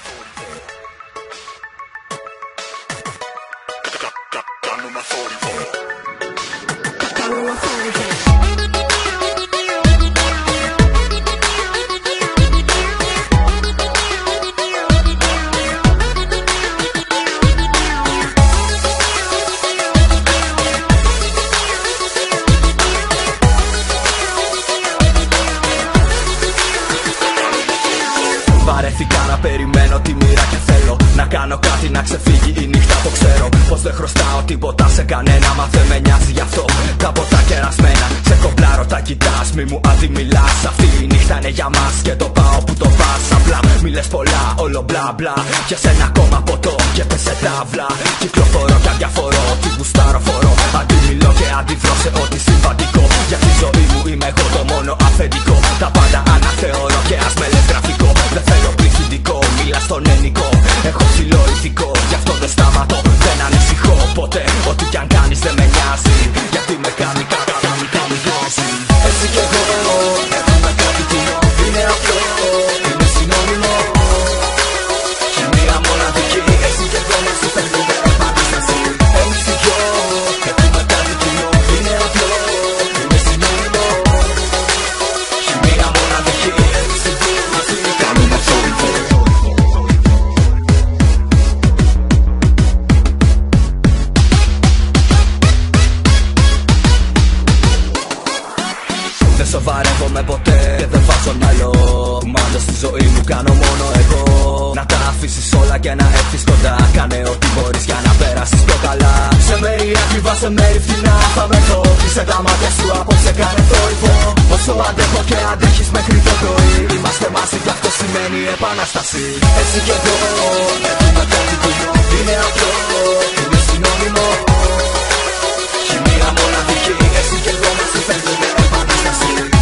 44. Got, got, got number 44. Got number 44. Βαρέθηκα να περιμένω τη μοίρα και θέλω Να κάνω κάτι να ξεφύγει η νύχτα Το ξέρω πως δεν χρωστάω τίποτα σε κανένα. Μα δεν με νοιάζει γι' αυτό. Τα ποτά κερασμένα Σε κομπλάρω τα κοιτάς. Μη μου αντιμιλάς Αυτή η νύχτα είναι για μας και το πάω που το πας. Απλά μη λες πολλά όλο μπλα μπλα. Και σε ένα ακόμα ποτό και πέσε τάβλα Κυκλοφορώ και αδιαφορώ τι γουστάρω φορώ. Αντιμιλώ και αντιδρώ σε ό,τι συμβατικό. Για τη ζωή μου είμαι εγώ το μόνο αφεντικό. Τα πάντα αναθεωρώ Όσο αντέχω και αντέχεις μέχρι το πρωί. Είμαστε μαζί και αυτό σημαίνει επανάσταση. Έτσι κι εγώ, έχουμε κάτι κοινό Είναι απλό, είναι συνώνυμο. Και μία μοναδική Εσύ και εγώ μας φέρνουμε επανάσταση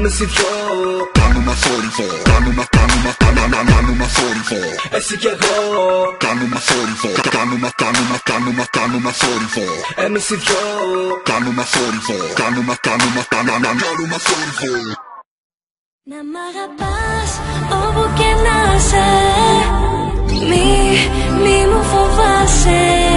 θόρυβο Εμείς οι δυο κάνουμε θόρυβο Κάνουμε, κάνουμε, κάνουμε, κάνουμε θόρυβο Εσύ κι εγώ κάνουμε θόρυβο Κάνουμε, κάνουμε, κάνουμε, κάνουμε θόρυβο Εμείς οι δυο κάνουμε θόρυβο Κάνουμε, κάνουμε, κάνουμε, κάνουμε θόρυβο Να μ' αγαπάς όπου και να σε Μη, μη μου φοβάσαι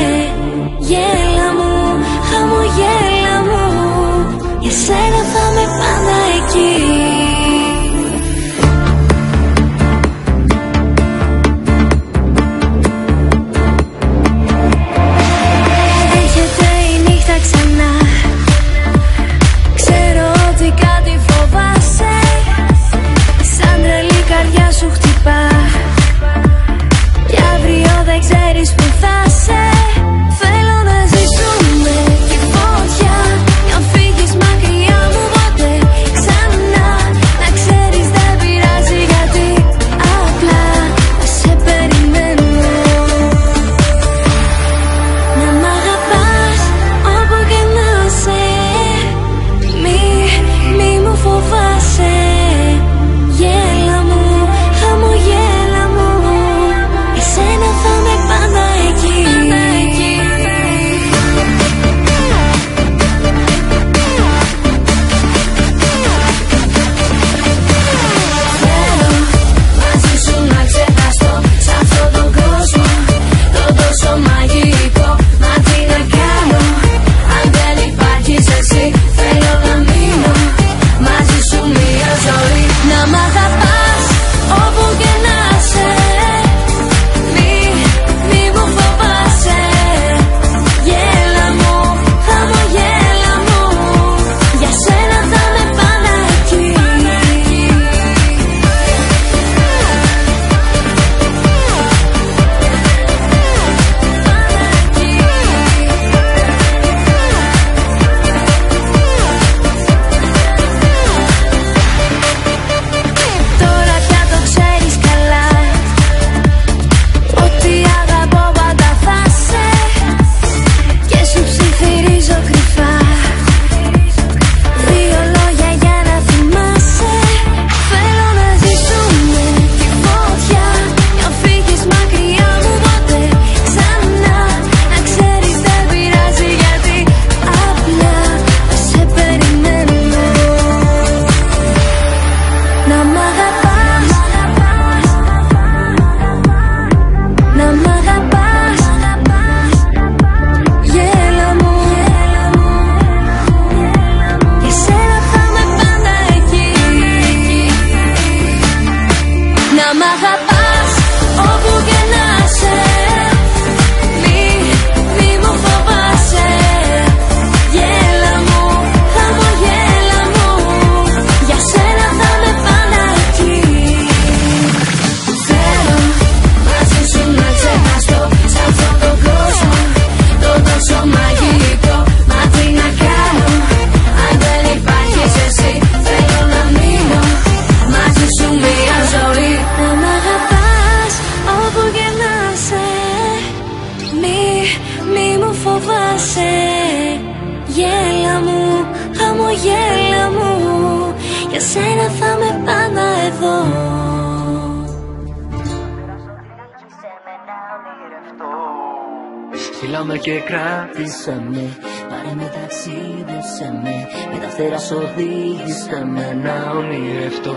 με και κράτησε με Πάρε με ταξίδεψε με. Με τα φτερά σου οδήγησε με να ονειρευτώ.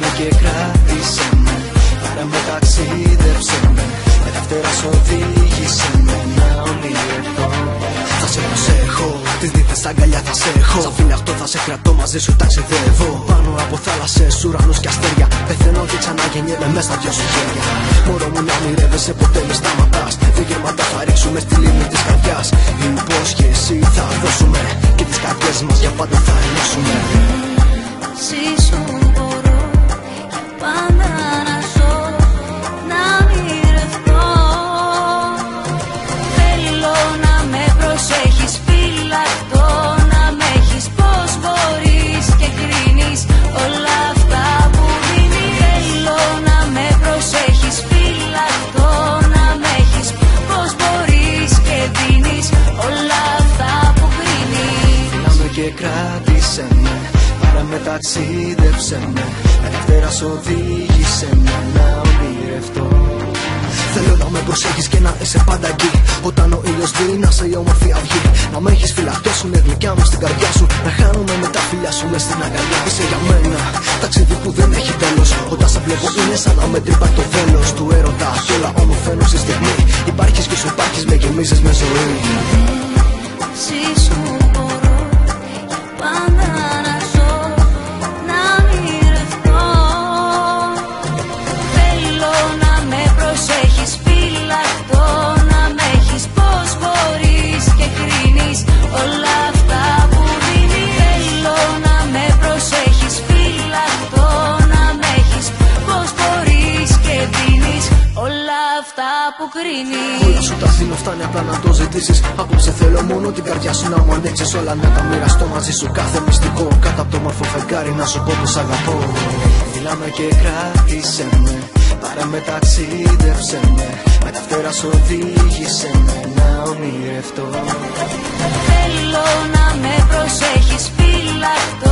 Με και κράτησε με Πάρε με ταξίδεψε με Με τα φτερά σου οδήγησε με να ονειρευτώ Θα σε προσέχω Τις δίθες αγκαλιά θα σε έχω. Σαν φυλαχτό θα σε κρατώ μαζί σου ταξιδεύω. Πάνω από θάλασσες, ουρανούς και αστέρια. Πεθαίνω και ξαναγεννιέμαι μέσα στα δυο σου χέρια. Μωρό μου να ονειρεύεσαι ποτέ μη σταματάς. Διγέρματα θα ρίξουμε στη λίμνη της καρδιάς. Υπόσχεση θα δώσουμε Και τις καρδιές μας για πάντα θα ενώσουμε Ζήσω ταξίδεψε οδήγησε με να ονειρευτώ Θέλω να με προσέχεις και να είσαι πάντα εκεί. Όταν ο ήλιος δίνει να σε η όμορφη αυγή. Να με έχεις φυλακτό σου με γλυκιά μου στην καρδιά σου. Να χάνομαι με τα φιλιά σου μες στην αγκαλιά Είσαι για μένα. Ταξίδι που δεν έχει τέλος. Όταν σε βλέπω είναι σαν να με τρυπάει το βέλος Του έρωτα. Κι όλα όμορφαίνουν στη στιγμή. Υπάρχεις και σου υπάρχεις με γεμίζεις με ζωή κρίνει Όλα σου τα δίνω, φτάνει απλά να το ζητήσεις. Απόψε θέλω μόνο την καρδιά σου να μου ανοίξεις. Όλα να τα μοιραστώ μαζί σου. Κάθε μυστικό κάτω από το μορφό φεγγάρι να σου πω πως αγαπώ. Μιλάμε και κράτησε με. Πάρε με ταξίδεψε με. Με τα φτερά σου οδήγησε με να ονειρευτώ. Θέλω να με προσέχεις φυλακτό.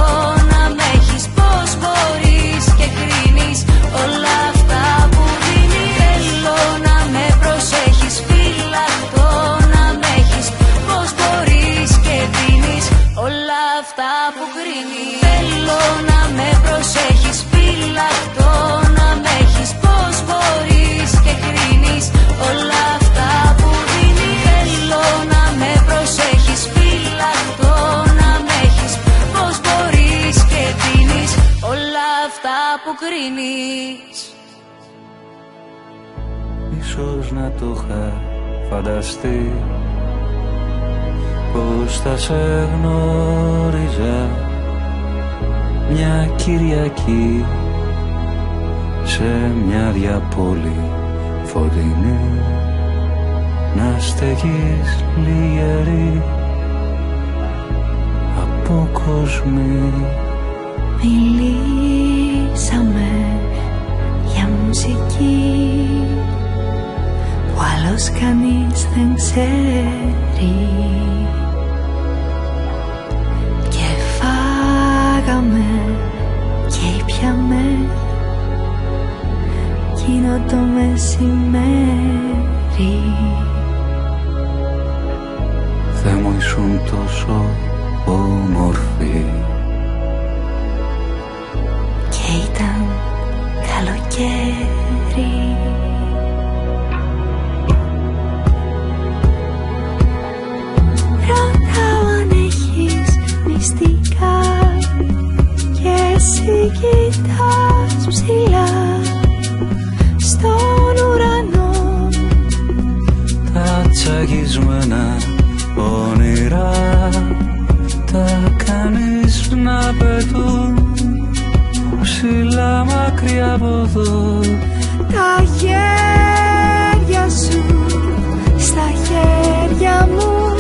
Κρίνεις. Ίσως να το είχα φανταστεί πως θα σε γνώριζα μια Κυριακή σε μια διαπόλη φωτεινή. Να στεγείς λιερή από κόσμη Μιλήσαμε για μουσική. Που άλλος κανείς δεν ξέρει. Και φάγαμε και ήπιαμε. Εκείνο το μεσημέρι. Δεν μου ήσουν τόσο όμορφη ορισμένα όνειρα. Τα κάνεις να πετούν ψηλά μακριά από εδώ. Τα χέρια σου στα χέρια μου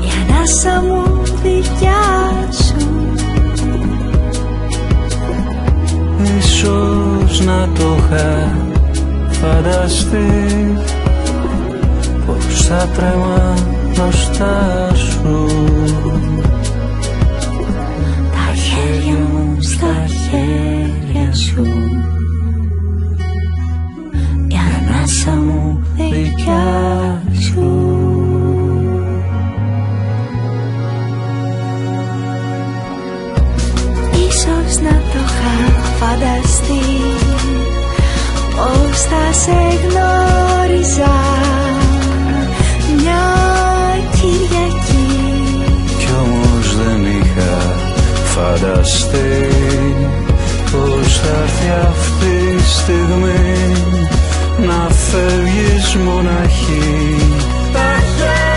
η ανάσα μου δικιά σου. Ίσως να το είχα φανταστεί. Πως θα τρέμα μπροστά σου Τα χέρια μου στα χέρια σου. Η ανάσα μου δικιά σου. Ίσως να το είχα φανταστεί Πως θα σε γνώριζα φανταστεί Πως θα έρθει αυτή η στιγμή Να φεύγεις μοναχή. Τα χέρια